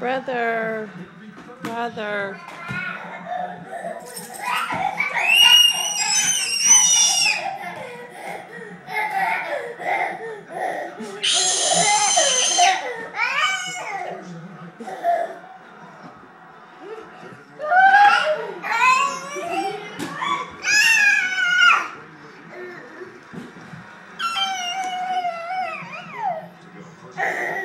Brother, brother. Yeah.